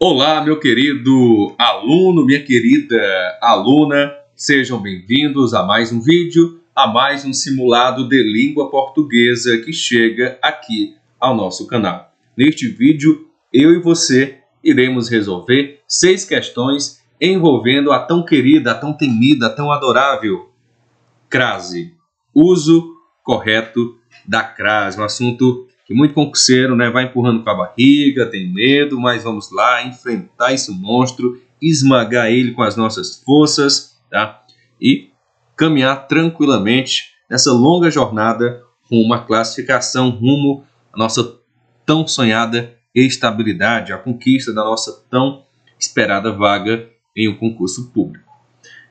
Olá, meu querido aluno, minha querida aluna, sejam bem-vindos a mais um vídeo, a mais um simulado de língua portuguesa que chega aqui ao nosso canal. Neste vídeo, eu e você iremos resolver seis questões envolvendo a tão querida, a tão temida, a tão adorável crase, uso correto da crase, um assunto que muito concurseiro né, vai empurrando com a barriga, tem medo, mas vamos lá enfrentar esse monstro, esmagar ele com as nossas forças tá? e caminhar tranquilamente nessa longa jornada rumo à classificação, rumo à nossa tão sonhada estabilidade, a conquista da nossa tão esperada vaga em um concurso público.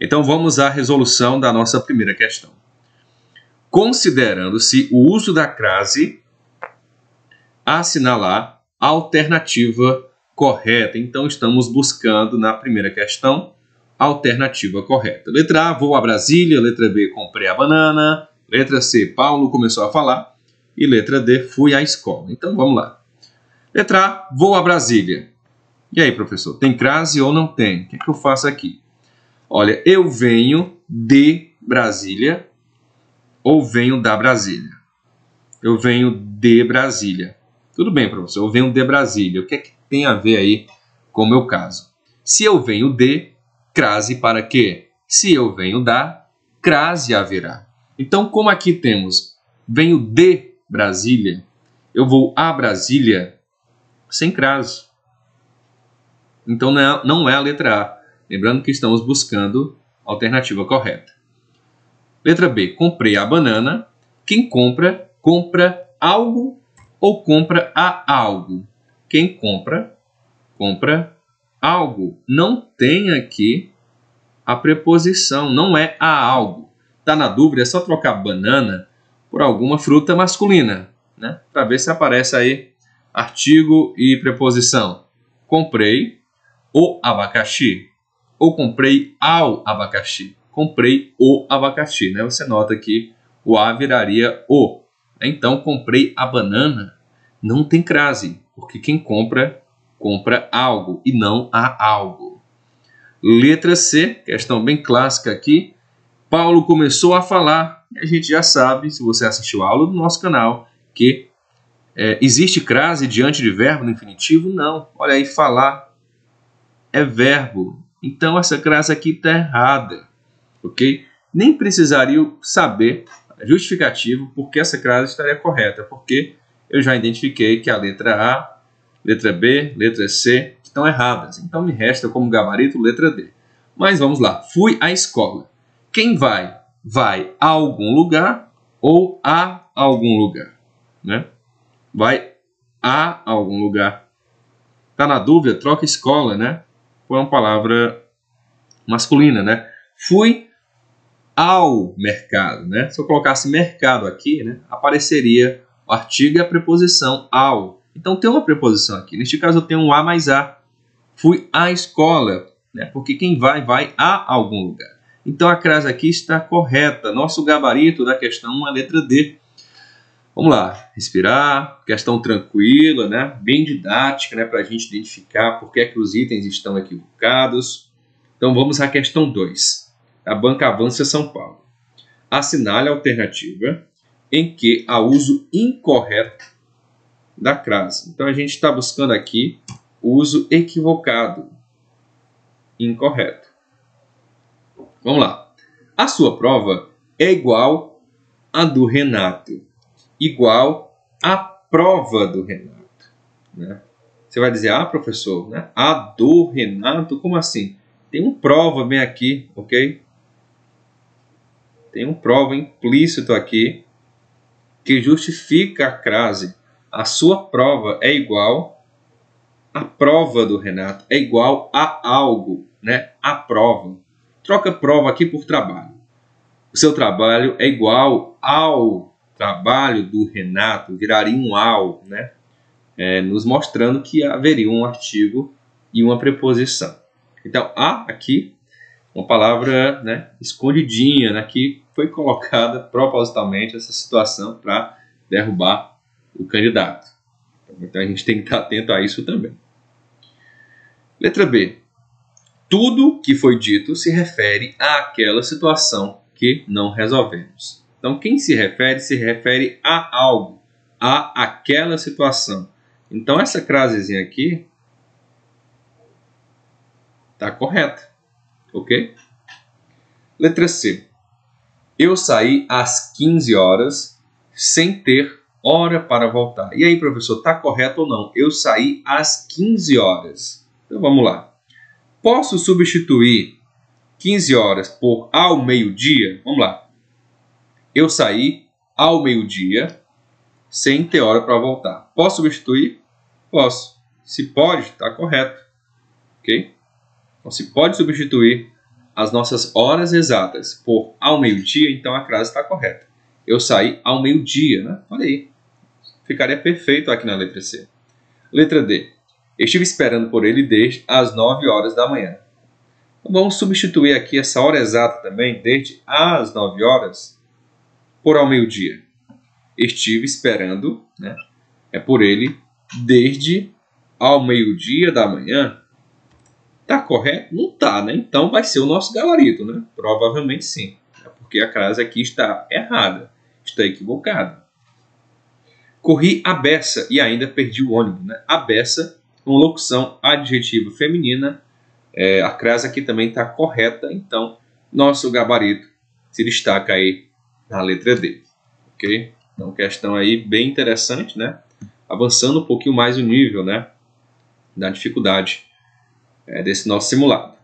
Então vamos à resolução da nossa primeira questão. Considerando-se o uso da crase assinalar a alternativa correta. Então, estamos buscando na primeira questão a alternativa correta. Letra A, vou a Brasília. Letra B, comprei a banana. Letra C, Paulo começou a falar. E letra D, fui à escola. Então, vamos lá. Letra A, vou a Brasília. E aí, professor, tem crase ou não tem? O que, é que eu faço aqui? Olha, eu venho de Brasília ou venho da Brasília? Eu venho de Brasília. Tudo bem, professor, eu venho de Brasília. O que é que tem a ver aí com o meu caso? Se eu venho de, crase para quê? Se eu venho da, crase haverá. Então, como aqui temos venho de Brasília, eu vou a Brasília sem crase. Então, não é, não é a letra A. Lembrando que estamos buscando a alternativa correta. Letra B. Comprei a banana. Quem compra, compra algo ou compra a algo. Quem compra, compra algo. Não tem aqui a preposição, não é a algo. Tá na dúvida, é só trocar banana por alguma fruta masculina, né? Para ver se aparece aí artigo e preposição. Comprei o abacaxi ou comprei ao abacaxi. Comprei o abacaxi, né? Você nota que o a viraria o. Então comprei a banana, não tem crase, porque quem compra, compra algo e não a algo. Letra C, questão bem clássica aqui. Paulo começou a falar, e a gente já sabe, se você assistiu a aula do nosso canal, que é, existe crase diante de verbo no infinitivo? Não. Olha aí, falar é verbo. Então essa crase aqui está errada, ok? Nem precisaria saber justificativo porque essa crase estaria correta, porque eu já identifiquei que a letra A, letra B, letra C estão erradas. Então me resta como gabarito letra D. Mas vamos lá. Fui à escola. Quem vai? Vai a algum lugar ou a algum lugar, né? Vai a algum lugar. Tá na dúvida? Troca escola, né? Foi uma palavra masculina, né? Fui ao mercado, né? Se eu colocasse mercado aqui, né, apareceria o artigo e a preposição ao. Então tem uma preposição aqui. Neste caso eu tenho um a mais a. Fui à escola, né? Porque quem vai vai a algum lugar. Então a crase aqui está correta. Nosso gabarito da questão é a letra D. Vamos lá, respirar, questão tranquila, né? bem didática, né? para a gente identificar por que, é que os itens estão equivocados. Então vamos à questão 2 a Banca Avança São Paulo. Assinale a alternativa em que há uso incorreto da crase. Então a gente está buscando aqui o uso equivocado, incorreto. Vamos lá. A sua prova é igual a do Renato, igual à prova do Renato. Né? Você vai dizer, ah, professor, né? a do Renato, como assim? Tem um prova bem aqui, ok? Tem um prova implícito aqui que justifica a crase. A sua prova é igual à prova do Renato, é igual a algo, né? A prova. Troca prova aqui por trabalho. O seu trabalho é igual ao trabalho do Renato, viraria um ao, né? É, nos mostrando que haveria um artigo e uma preposição. Então, a aqui uma palavra né, escondidinha, né, que foi colocada propositalmente essa situação para derrubar o candidato. Então a gente tem que estar atento a isso também. Letra B. Tudo que foi dito se refere àquela situação que não resolvemos. Então, quem se refere, se refere a algo, a aquela situação. Então, essa frasezinha aqui está correta, ok? Letra C. Eu saí às 15 horas sem ter hora para voltar. E aí, professor, está correto ou não? Eu saí às 15 horas. Então vamos lá. Posso substituir 15 horas por ao meio-dia? Vamos lá. Eu saí ao meio-dia sem ter hora para voltar. Posso substituir? Posso. Se pode, está correto. Ok? Então, se pode substituir as nossas horas exatas por ao meio-dia, então a frase está correta. Eu saí ao meio-dia, né? Olha aí. Ficaria perfeito aqui na letra C. Letra D. Estive esperando por ele desde as 9 horas da manhã. Então, vamos substituir aqui essa hora exata também, desde as 9 horas, por ao meio-dia. Estive esperando né, é por ele desde ao meio-dia da manhã Tá correto? Não tá, né? Então vai ser o nosso gabarito, né? Provavelmente sim. É porque a frase aqui está errada, está equivocada. Corri a beça e ainda perdi o ônibus, né? A beça, com locução adjetiva feminina. É, a frase aqui também está correta, então nosso gabarito se destaca aí na letra D. Ok? Então, questão aí bem interessante, né? Avançando um pouquinho mais o nível, né? Da dificuldade é, desse nosso simulado.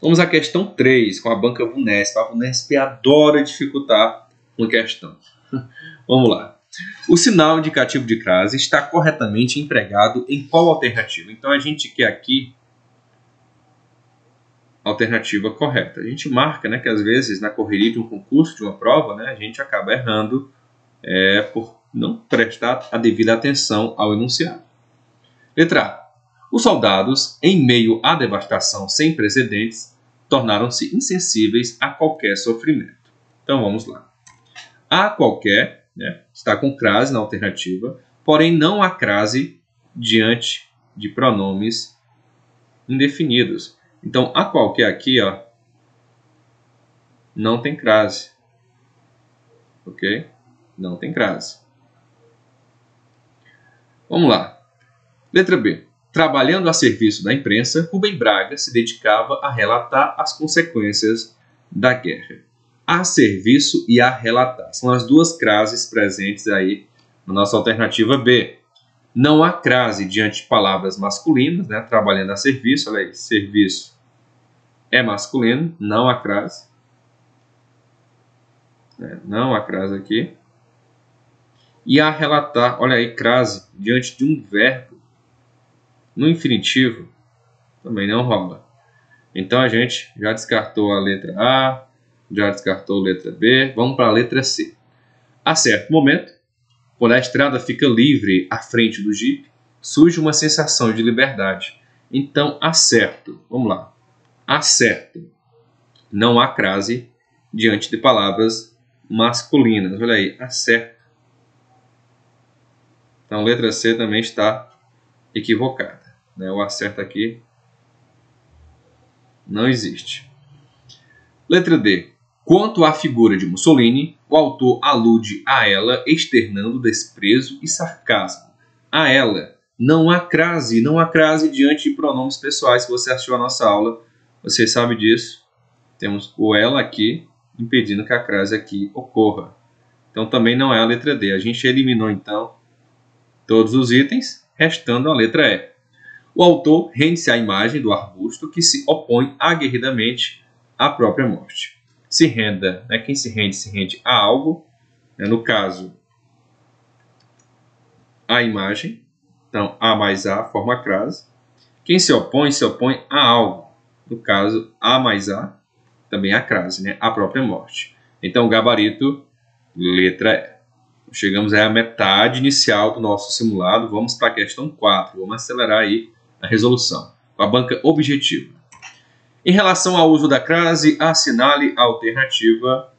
Vamos à questão 3, com a banca Vunesp. A Vunesp adora dificultar uma questão. Vamos lá. O sinal indicativo de crase está corretamente empregado em qual alternativa? Então a gente quer aqui alternativa correta. A gente marca né, que às vezes na correria de um concurso, de uma prova, né, a gente acaba errando é, por não prestar a devida atenção ao enunciado. Letra A. Os soldados, em meio à devastação sem precedentes, tornaram-se insensíveis a qualquer sofrimento. Então vamos lá. A qualquer, né, está com crase na alternativa, porém não há crase diante de pronomes indefinidos. Então a qualquer aqui, ó, não tem crase. Ok? Não tem crase. Vamos lá. Letra B. Trabalhando a serviço da imprensa, Rubem Braga se dedicava a relatar as consequências da guerra. A serviço e a relatar. São as duas crases presentes aí na nossa alternativa B. Não há crase diante de palavras masculinas, né? trabalhando a serviço, olha aí, serviço é masculino, não há crase. É, não há crase aqui. E a relatar, olha aí, crase diante de um verbo no infinitivo, também não rola. Então a gente já descartou a letra A, já descartou a letra B, vamos para a letra C. A certo momento, quando a estrada fica livre à frente do Jeep, surge uma sensação de liberdade. Então, acerto. Vamos lá. Acerto. Não há crase diante de palavras masculinas. Olha aí, acerto. Então, letra C também está equivocada. Né? O acerto aqui não existe. Letra D. Quanto à figura de Mussolini, o autor alude a ela externando desprezo e sarcasmo. A ela. Não há crase, não há crase diante de pronomes pessoais. Se você assistiu a nossa aula, você sabe disso. Temos o ela aqui, impedindo que a crase aqui ocorra. Então também não é a letra D. A gente eliminou então todos os itens, restando a letra E. O autor rende-se à imagem do arbusto que se opõe aguerridamente à própria morte. Se renda, né? quem se rende, se rende a algo, né? no caso, a imagem, então A mais A forma a crase. Quem se opõe, se opõe a algo, no caso, A mais A, também a crase, né? a própria morte. Então, gabarito, letra E. Chegamos à metade inicial do nosso simulado, vamos para a questão 4, vamos acelerar aí a resolução, com a banca objetiva. Em relação ao uso da crase, assinale a alternativa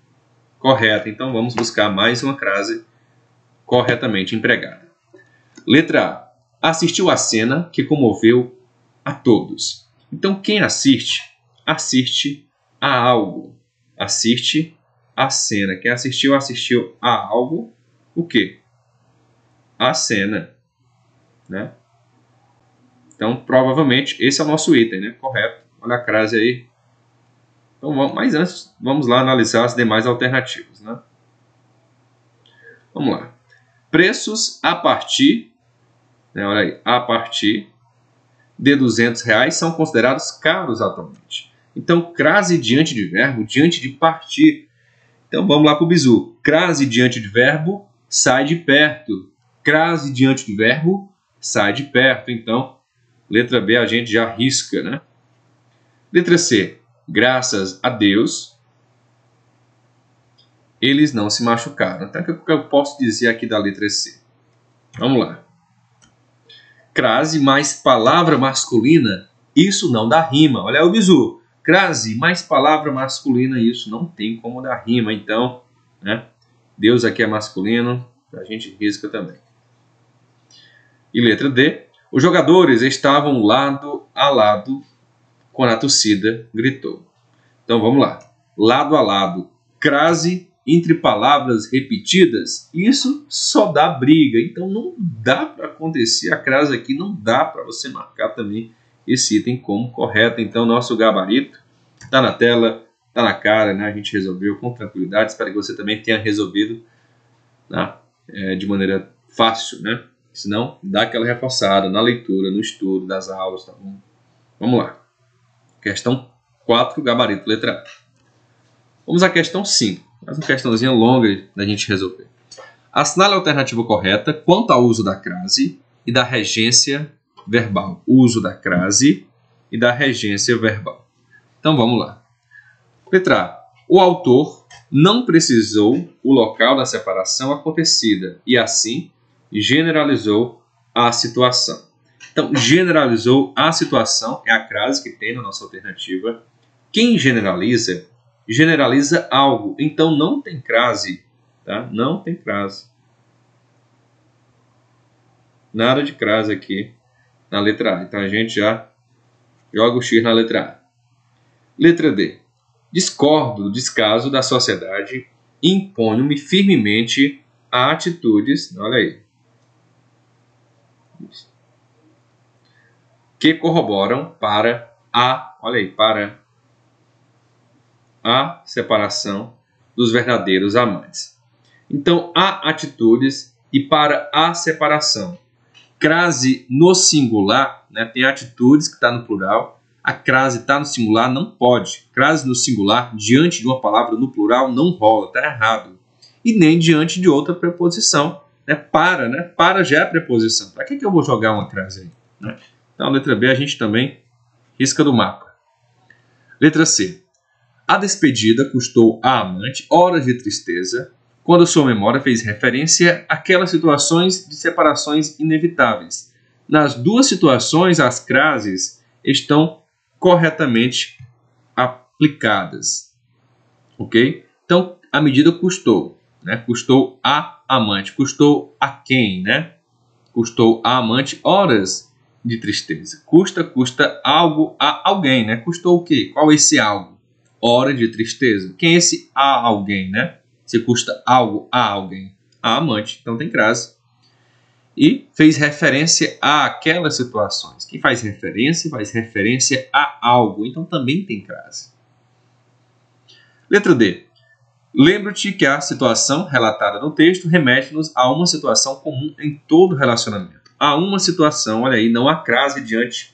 correta. Então vamos buscar mais uma crase corretamente empregada. Letra A. Assistiu à cena que comoveu a todos. Então, quem assiste, assiste a algo. Assiste a cena. Quem assistiu, assistiu a algo. O quê? A cena. Né? Então, provavelmente, esse é o nosso item, né? Correto. Olha a crase aí. Então, vamos, mas antes, vamos lá analisar as demais alternativas, né? Vamos lá. Preços a partir, né, olha aí, a partir de 200 reais são considerados caros atualmente. Então, crase diante de verbo, diante de partir. Então, vamos lá para o bizu. Crase diante de verbo, sai de perto. Crase diante de verbo, sai de perto. Então, letra B a gente já risca, né? Letra C. Graças a Deus, eles não se machucaram. Então, o que eu posso dizer aqui da letra C? Vamos lá. Crase mais palavra masculina, isso não dá rima. Olha o bizu. Crase mais palavra masculina, isso não tem como dar rima. Então, né? Deus aqui é masculino, a gente risca também. E letra D. Os jogadores estavam lado a lado quando a torcida gritou. Então vamos lá. Lado a lado, crase entre palavras repetidas, isso só dá briga. Então não dá para acontecer a crase aqui, não dá para você marcar também esse item como correto. Então nosso gabarito está na tela, está na cara, né? A gente resolveu com tranquilidade. Espero que você também tenha resolvido né? é, de maneira fácil, né? Senão dá aquela reforçada na leitura, no estudo das aulas, tá bom? Vamos lá. Questão 4, gabarito, letra A. Vamos à questão 5 mais uma questãozinha longa da gente resolver. Assinale a alternativa correta quanto ao uso da crase e da regência verbal. Uso da crase e da regência verbal. Então vamos lá. Letra A. O autor não precisou o local da separação acontecida e assim generalizou a situação. Então, generalizou a situação é a crase que tem na nossa alternativa. Quem generaliza generaliza algo. Então não tem crase, tá? Não tem crase. Nada de crase aqui na letra A. Então a gente já joga o X na letra A. Letra D. Discordo do descaso da sociedade, imponho-me firmemente a atitudes, olha aí, que corroboram para a, olha aí, para a separação dos verdadeiros amantes. Então, há atitudes e para a separação. Crase no singular, né, tem atitudes que está no plural, a crase está no singular, não pode. Crase no singular, diante de uma palavra no plural, não rola, está errado. E nem diante de outra preposição. Né, para, né? Para já é preposição. Para que, que eu vou jogar uma crase aí? Né? Então, letra B a gente também risca do mapa. Letra C. A despedida custou à amante horas de tristeza, quando sua memória fez referência àquelas situações de separações inevitáveis. Nas duas situações, as crases estão corretamente aplicadas. Ok? Então, a medida custou. Né? Custou a amante. Custou a quem? Né? Custou a amante horas de tristeza. Custa, custa algo a alguém. Né? Custou o quê? Qual esse algo? hora de tristeza. Quem é esse a alguém, né? Se custa algo a alguém. A amante. Então tem crase. E fez referência a aquelas situações. Quem faz referência, faz referência a algo. Então também tem crase. Letra D. Lembra-te que a situação relatada no texto remete-nos a uma situação comum em todo relacionamento. A uma situação, olha aí, não há crase diante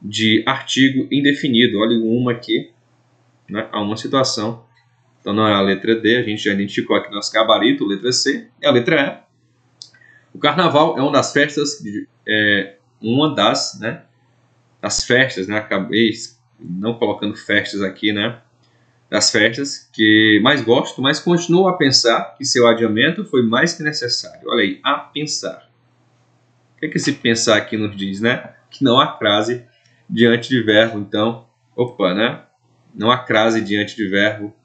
de artigo indefinido. Olha uma aqui, né, a uma situação. Então não é a letra D, a gente já identificou aqui nosso gabarito, letra C, e a letra E. O carnaval é uma das festas, é, uma das, né, das festas, né, acabei não colocando festas aqui, né, das festas que mais gosto, mas continuo a pensar que seu adiamento foi mais que necessário. Olha aí, a pensar. O que, é que esse pensar aqui nos diz, né? Que não há crase diante de verbo, então, opa, né? Não há crase diante de verbo.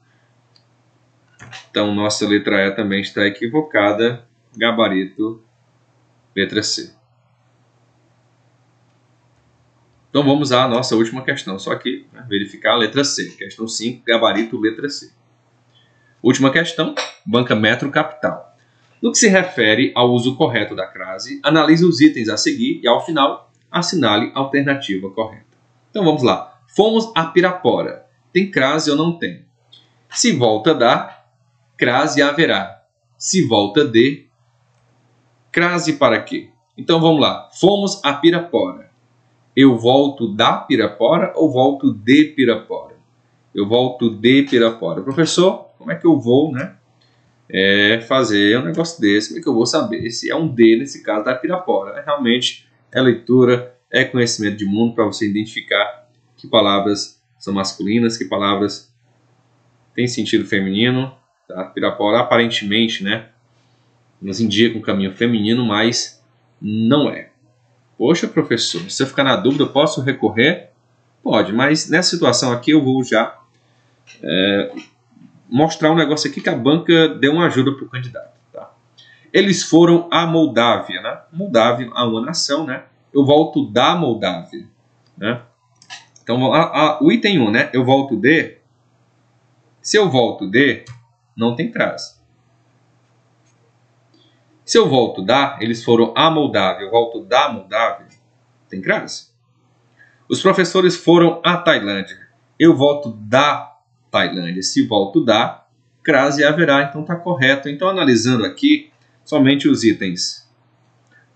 Então, nossa letra E também está equivocada. Gabarito, letra C. Então vamos à nossa última questão, só que verificar a letra C. Questão 5, gabarito letra C. Última questão, banca metro capital. No que se refere ao uso correto da crase, analise os itens a seguir e, ao final, assinale a alternativa correta. Então vamos lá. Fomos a Pirapora. Tem crase ou não tem? Se volta da, crase haverá. Se volta de, crase para quê? Então vamos lá. Fomos a Pirapora. Eu volto da Pirapora ou volto de Pirapora? Eu volto de Pirapora. Professor, como é que eu vou, né? É fazer um negócio desse, como é que eu vou saber se é um D nesse caso da Pirapora? É, realmente é leitura, é conhecimento de mundo para você identificar que palavras são masculinas, que palavras têm sentido feminino. Tá? Pirapora aparentemente, né? Nos indica um caminho feminino, mas não é. Poxa, professor, se eu ficar na dúvida, eu posso recorrer? Pode, mas nessa situação aqui eu vou já é, mostrar um negócio aqui que a banca deu uma ajuda para o candidato. Tá? Eles foram à Moldávia, né? Moldávia é uma nação, né? Eu volto da Moldávia, né? Então, a, a, o item 1, né? Eu volto de. Se eu volto de, não tem crase. Se eu volto da, eles foram à Moldávia, eu volto da Moldávia, tem crase. Os professores foram à Tailândia, eu volto da Tailândia. Se volto da, crase haverá, então está correto. Então, analisando aqui, somente os itens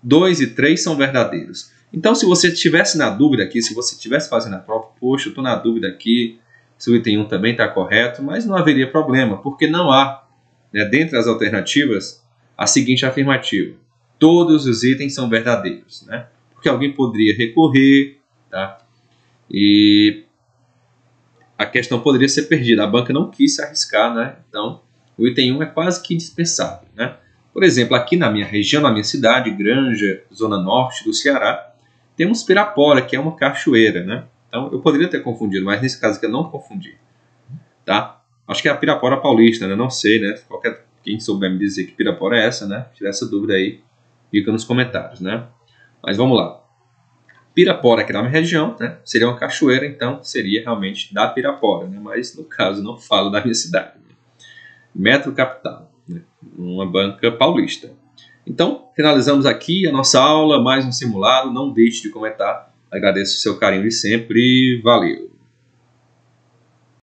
2 e 3 são verdadeiros. Então, se você estivesse na dúvida aqui, se você estivesse fazendo a prova, poxa, eu estou na dúvida aqui, se o item 1 também está correto, mas não haveria problema, porque não há, né, dentre as alternativas, a seguinte afirmativa. Todos os itens são verdadeiros, né? Porque alguém poderia recorrer, tá? E a questão poderia ser perdida. A banca não quis se arriscar, né? Então, o item 1 é quase que indispensável, né? Por exemplo, aqui na minha região, na minha cidade, Granja, zona norte do Ceará, temos Pirapora, que é uma cachoeira, né? Então, eu poderia ter confundido, mas nesse caso aqui eu não confundi, tá? Acho que é a Pirapora paulista, né? Não sei, né? Qualquer, quem souber me dizer que Pirapora é essa, né? Tirar essa dúvida aí, fica nos comentários, né? Mas vamos lá. Pirapora, que é minha região, né? seria uma cachoeira, então seria realmente da Pirapora, né? mas no caso não falo da minha cidade. Né? Metro Capital, né? uma banca paulista. Então, finalizamos aqui a nossa aula, mais um simulado. Não deixe de comentar. Agradeço o seu carinho de sempre. Valeu!